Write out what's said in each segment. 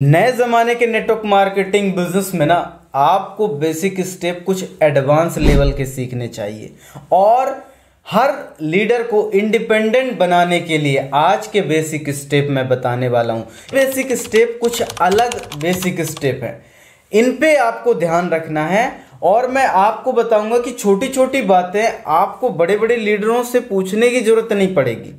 नए ज़माने के नेटवर्क मार्केटिंग बिज़नेस में ना आपको बेसिक स्टेप कुछ एडवांस लेवल के सीखने चाहिए। और हर लीडर को इंडिपेंडेंट बनाने के लिए आज के बेसिक स्टेप मैं बताने वाला हूँ। बेसिक स्टेप कुछ अलग बेसिक स्टेप है। इन पे आपको ध्यान रखना है और मैं आपको बताऊँगा कि छोटी छोटी बातें आपको बड़े बड़े लीडरों से पूछने की ज़रूरत नहीं पड़ेगी।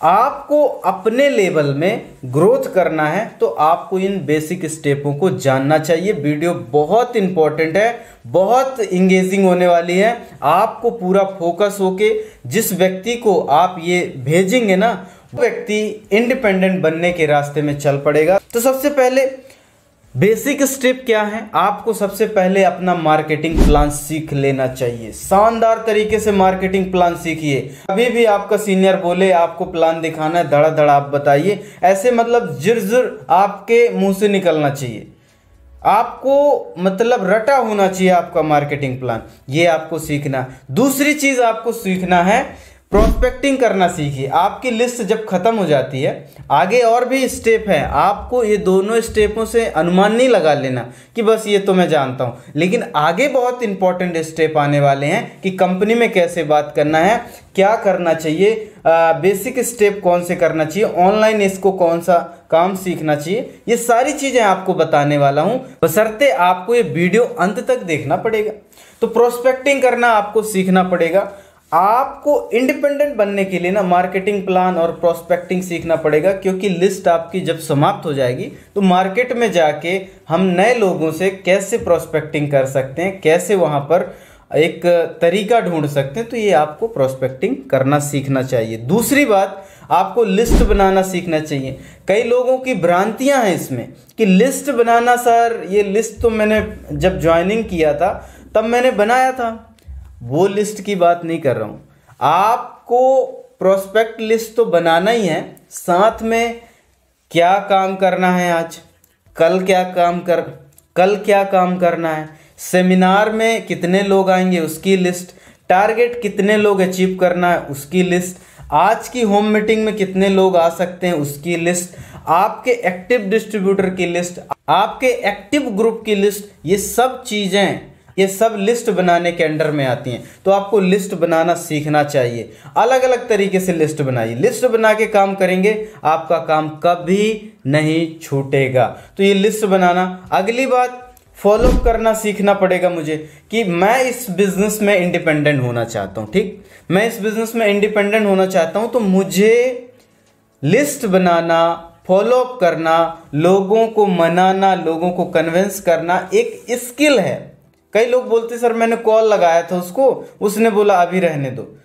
आपको अपने लेवल में ग्रोथ करना है तो आपको इन बेसिक स्टेपों को जानना चाहिए। वीडियो बहुत इंपॉर्टेंट है, बहुत इंगेजिंग होने वाली है। आपको पूरा फोकस होके जिस व्यक्ति को आप ये भेजेंगे ना, वो व्यक्ति इंडिपेंडेंट बनने के रास्ते में चल पड़ेगा। तो सबसे पहले बेसिक स्टेप क्या है? आपको सबसे पहले अपना मार्केटिंग प्लान सीख लेना चाहिए। शानदार तरीके से मार्केटिंग प्लान सीखिए। अभी भी आपका सीनियर बोले, आपको प्लान दिखाना है धड़ा धड़ा आप बताइए। ऐसे मतलब जिर आपके मुँह से निकलना चाहिए। आपको मतलब रटा होना चाहिए आपका मार्केटिंग प्लान। ये आपको सीखना। दूसरी चीज़ आपको सीखना है प्रोस्पेक्टिंग करना सीखिए। आपकी लिस्ट जब खत्म हो जाती है आगे और भी स्टेप है। आपको ये दोनों स्टेपों से अनुमान नहीं लगा लेना कि बस ये तो मैं जानता हूँ। लेकिन आगे बहुत इंपॉर्टेंट स्टेप आने वाले हैं कि कंपनी में कैसे बात करना है क्या करना चाहिए आ, बेसिक स्टेप कौन से करना चाहिए ऑनलाइन इसको कौन सा काम सीखना चाहिए ये सारी चीज़ें आपको बताने वाला हूँ। बसरते आपको ये वीडियो अंत तक देखना पड़ेगा। तो प्रोस्पेक्टिंग करना आपको सीखना पड़ेगा। आपको इंडिपेंडेंट बनने के लिए ना मार्केटिंग प्लान और प्रोस्पेक्टिंग सीखना पड़ेगा, क्योंकि लिस्ट आपकी जब समाप्त हो जाएगी तो मार्केट में जाके हम नए लोगों से कैसे प्रोस्पेक्टिंग कर सकते हैं, कैसे वहाँ पर एक तरीका ढूंढ सकते हैं तो ये आपको प्रोस्पेक्टिंग करना सीखना चाहिए। दूसरी बात, आपको लिस्ट बनाना सीखना चाहिए। कई लोगों की भ्रांतियाँ हैं इसमें कि लिस्ट बनाना, सर, ये लिस्ट तो मैंने जब ज्वाइनिंग किया था, तब मैंने बनाया था। वो लिस्ट की बात नहीं कर रहा हूँ। आपको प्रोस्पेक्ट लिस्ट तो बनाना ही है। साथ में क्या काम करना है आज? कल क्या काम कर, कल क्या काम करना है? सेमिनार में कितने लोग आएँगे उसकी लिस्ट टारगेट कितने लोग अचीव करना है उसकी लिस्ट आज की होम मीटिंग में कितने लोग आ सकते हैं उसकी लिस्ट आपके एक्टिव डिस्ट्रीब्यूटर की लिस्ट आपके एक्टिव ग्रुप की लिस्ट ये सब चीज़ें ये सब लिस्ट बनाने के अंडर में आती हैं। तो आपको लिस्ट बनाना सीखना चाहिए। अलग अलग तरीके से लिस्ट बनाइए। लिस्ट बना के काम करेंगे, आपका काम कभी नहीं छूटेगा। तो ये लिस्ट बनाना। अगली बात फॉलो करना सीखना पड़ेगा मुझे कि मैं इस बिज़नेस में इंडिपेंडेंट होना चाहता हूँ, ठीक? मैं इस बिज़नेस में इंडिपेंडेंट होना चाहता हूँ तो मुझे लिस्ट बनाना फॉलोअप करना, लोगों को मनाना, लोगों को कन्विंस करना एक स्किल है। कई लोग बोलते, सर, मैंने कॉल लगाया था उसको, उसने बोला, अभी रहने दो।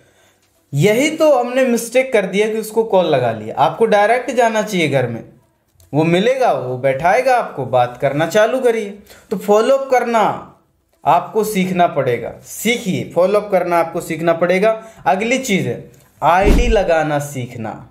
यही तो हमने मिस्टेक कर दिया कि उसको कॉल लगा लिया। आपको डायरेक्ट जाना चाहिए घर में। वो मिलेगा, वो बैठाएगा आपको, बात करना चालू करिए। तो फॉलोअप करना आपको सीखना पड़ेगा। सीखिए फॉलोअप करना आपको सीखना पड़ेगा। अगली चीज़ है आईडी लगाना सीखना।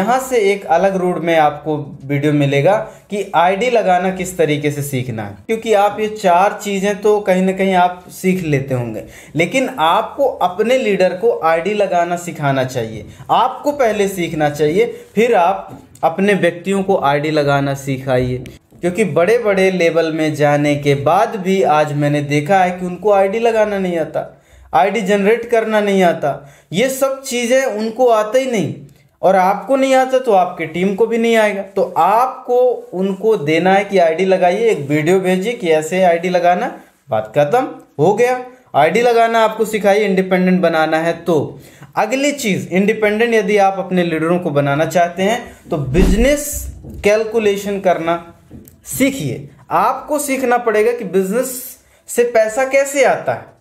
यहाँ से एक अलग रूट में आपको वीडियो मिलेगा कि आईडी लगाना किस तरीके से सीखना है। क्योंकि आप ये चार चीज़ें तो कहीं ना कहीं आप सीख लेते होंगे। लेकिन आपको अपने लीडर को आईडी लगाना सिखाना चाहिए। आपको पहले सीखना चाहिए, फिर आप अपने व्यक्तियों को आईडी लगाना सिखाइए। क्योंकि बड़े बड़े लेवल में जाने के बाद भी आज मैंने देखा है कि उनको आईडी लगाना नहीं आता। आईडी जनरेट करना नहीं आता। ये सब चीज़ें उनको आता ही नहीं। और आपको नहीं आता तो आपके टीम को भी नहीं आएगा। तो आपको उनको देना है कि आईडी लगाइए, एक वीडियो भेजिए कि ऐसे आईडी लगाना। बात खत्म, हो गया। आईडी लगाना आपको सिखाइए, इंडिपेंडेंट बनाना है तो। अगली चीज़, इंडिपेंडेंट यदि आप अपने लीडरों को बनाना चाहते हैं तो बिज़नेस कैलकुलेशन करना सीखिए। आपको सीखना पड़ेगा कि बिज़नेस से पैसा कैसे आता है।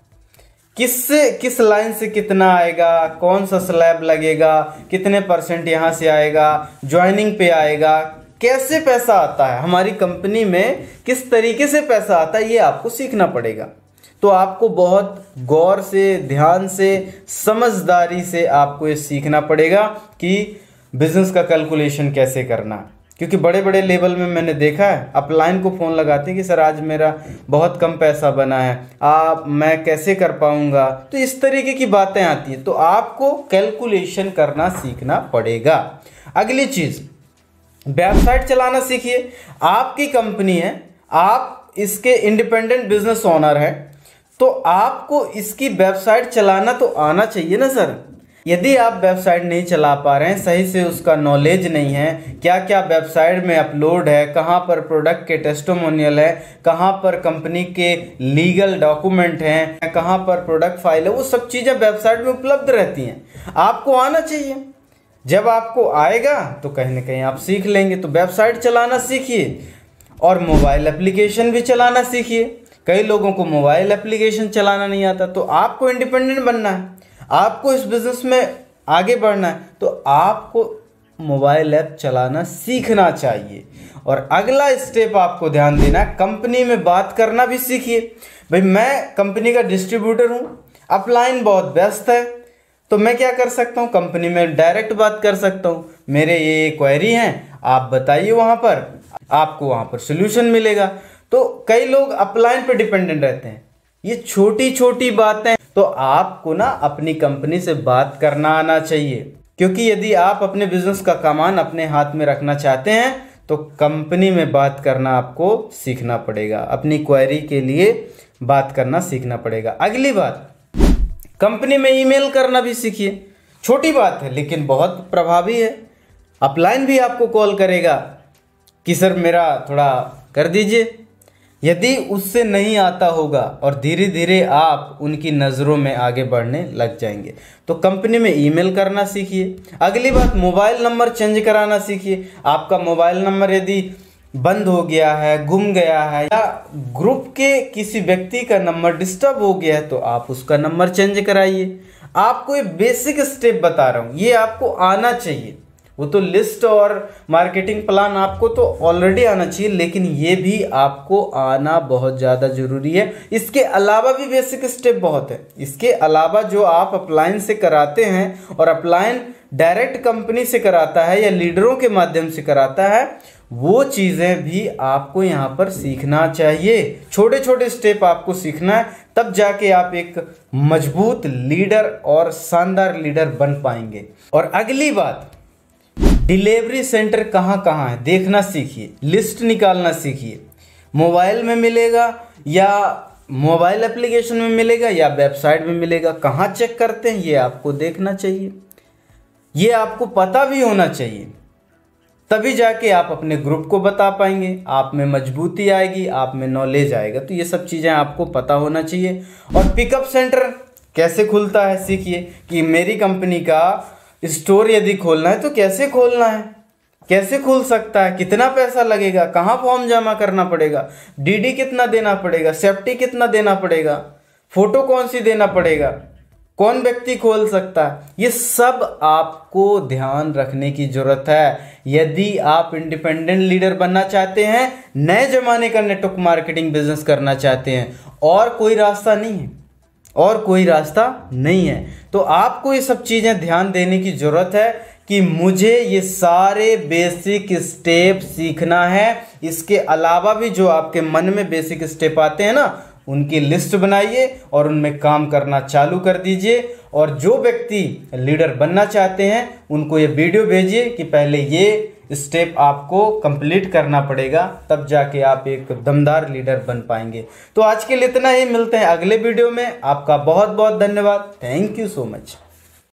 किससे, किस लाइन से कितना आएगा, कौन सा स्लैब लगेगा, कितने परसेंट यहाँ से आएगा ज्वाइनिंग पे आएगा, कैसे पैसा आता है, हमारी कंपनी में किस तरीके से पैसा आता है, ये आपको सीखना पड़ेगा। तो आपको बहुत गौर से, ध्यान से, समझदारी से आपको ये सीखना पड़ेगा कि बिज़नेस का कैलकुलेशन कैसे करना है। क्योंकि बड़े बड़े लेवल में मैंने देखा है। अपलाइन को फ़ोन लगाते हैं कि, सर, आज मेरा बहुत कम पैसा बना है। आप, मैं कैसे कर पाऊँगा? तो इस तरीके की बातें आती हैं। तो आपको कैलकुलेशन करना सीखना पड़ेगा। अगली चीज़, वेबसाइट चलाना सीखिए। आपकी कंपनी है, आप इसके इंडिपेंडेंट बिज़नेस ओनर है तो आपको इसकी वेबसाइट चलाना तो आना चाहिए ना, सर? यदि आप वेबसाइट नहीं चला पा रहे हैं, सही से उसका नॉलेज नहीं है क्या क्या वेबसाइट में अपलोड है, कहाँ पर प्रोडक्ट के टेस्टोमोनियल है, कहाँ पर कंपनी के लीगल डॉक्यूमेंट हैं, कहाँ पर प्रोडक्ट फ़ाइल है, वो सब चीज़ें वेबसाइट में उपलब्ध रहती हैं। आपको आना चाहिए। जब आपको आएगा तो कहीं ना कहीं आप सीख लेंगे। तो वेबसाइट चलाना सीखिए और मोबाइल एप्लीकेशन भी चलाना सीखिए। कई लोगों को मोबाइल एप्लीकेशन चलाना नहीं आता तो आपको इंडिपेंडेंट बनना है। आपको इस बिज़नेस में आगे बढ़ना है तो आपको मोबाइल ऐप चलाना सीखना चाहिए। और अगला स्टेप आपको ध्यान देना है कंपनी में बात करना भी सीखिए। भाई, मैं कंपनी का डिस्ट्रीब्यूटर हूँ अपलाइन बहुत व्यस्त है तो मैं क्या कर सकता हूँ? कंपनी में डायरेक्ट बात कर सकता हूँ। मेरे ये क्वेरी हैं, आप बताइए वहाँ पर, आपको वहाँ पर सोल्यूशन मिलेगा। तो कई लोग अपलाइन पर डिपेंडेंट रहते हैं। ये छोटी छोटी बातें तो आपको ना अपनी कंपनी से बात करना आना चाहिए। क्योंकि यदि आप अपने बिज़नेस का कमान अपने हाथ में रखना चाहते हैं तो कंपनी में बात करना आपको सीखना पड़ेगा। अपनी क्वेरी के लिए बात करना सीखना पड़ेगा। अगली बात, कंपनी में ईमेल करना भी सीखिए। छोटी बात है, लेकिन बहुत प्रभावी है। अपलाइन भी आपको कॉल करेगा कि, सर, मेरा थोड़ा कर दीजिए। यदि उससे नहीं आता होगा और धीरे धीरे आप उनकी नज़रों में आगे बढ़ने लग जाएँगे। तो कंपनी में ईमेल करना सीखिए। अगली बात, मोबाइल नंबर चेंज कराना सीखिए। आपका मोबाइल नंबर यदि बंद हो गया है, गुम गया है या ग्रुप के किसी व्यक्ति का नंबर डिस्टर्ब हो गया है तो आप उसका नंबर चेंज कराइए। आपको ये बेसिक स्टेप बता रहा हूँ। ये आपको आना चाहिए। वो तो लिस्ट और मार्केटिंग प्लान आपको तो ऑलरेडी आना चाहिए, लेकिन ये भी आपको आना बहुत ज़्यादा ज़रूरी है। इसके अलावा भी बेसिक स्टेप बहुत है। इसके अलावा जो आप अप्लाइन से कराते हैं और अप्लाइन डायरेक्ट कंपनी से कराता है या लीडरों के माध्यम से कराता है, वो चीज़ें भी आपको यहाँ पर सीखना चाहिए। छोटे छोटे स्टेप आपको सीखना है, तब जाके आप एक मज़बूत लीडर और शानदार लीडर बन पाएँगे। और अगली बात डिलीवरी सेंटर कहाँ कहाँ है? देखना सीखिए, लिस्ट निकालना सीखिए। मोबाइल में मिलेगा या मोबाइल एप्लीकेशन में मिलेगा या वेबसाइट में मिलेगा? कहाँ चेक करते हैं? ये आपको देखना चाहिए। ये आपको पता भी होना चाहिए। तभी जाके आप अपने ग्रुप को बता पाएँगे। आप में मजबूती आएगी, आप में नॉलेज आएगा। तो ये सब चीज़ें आपको पता होना चाहिए। और पिकअप सेंटर कैसे खुलता है? सीखिए कि मेरी कंपनी का स्टोर यदि खोलना है तो कैसे खोलना है? कैसे खोल सकता है? कितना पैसा लगेगा? कहाँ फॉर्म जमा करना पड़ेगा? डीडी कितना देना पड़ेगा? सेफ्टी कितना देना पड़ेगा? फ़ोटो कौन सी देना पड़ेगा? कौन व्यक्ति खोल सकता है? ये सब आपको ध्यान रखने की ज़रूरत है। यदि आप इंडिपेंडेंट लीडर बनना चाहते हैं, नए जमाने का नेटवर्क मार्केटिंग बिज़नेस करना चाहते हैं, और कोई रास्ता नहीं है। और कोई रास्ता नहीं है। तो आपको ये सब चीज़ें ध्यान देने की ज़रूरत है कि मुझे ये सारे बेसिक स्टेप सीखना है। इसके अलावा भी जो आपके मन में बेसिक स्टेप आते हैं ना उनकी लिस्ट बनाइए और उनमें काम करना चालू कर दीजिए। और जो व्यक्ति लीडर बनना चाहते हैं, उनको ये वीडियो भेजिए कि पहले ये स्टेप आपको कंप्लीट करना पड़ेगा, तब जाके आप एक दमदार लीडर बन पाएँगे। तो आज के लिए इतना ही, मिलते हैं अगले वीडियो में। आपका बहुत बहुत धन्यवाद। Thank you so much